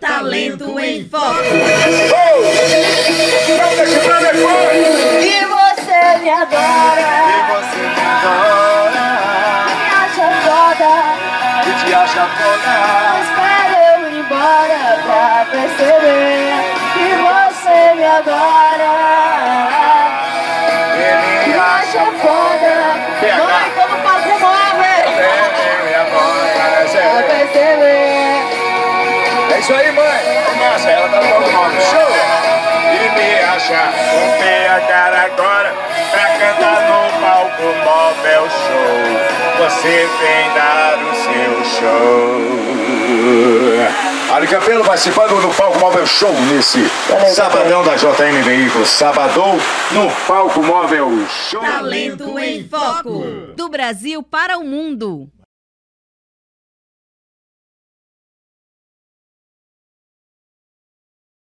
Talento em Foco. E você me adora, E você me adora me acha foda. E te acha foda Espera eu ir embora pra perceber que você me adora. Ele Me acha foda. É isso aí, mãe. Massa, ela tá no palco móvel. Show! E me acha com PH agora pra cantar no palco móvel show. Você vem dar o seu show. Ali Campelo participando do palco móvel show nesse sabadão da JM Veículos. Sabadão no palco móvel show. Talento em Foco. Do Brasil para o mundo.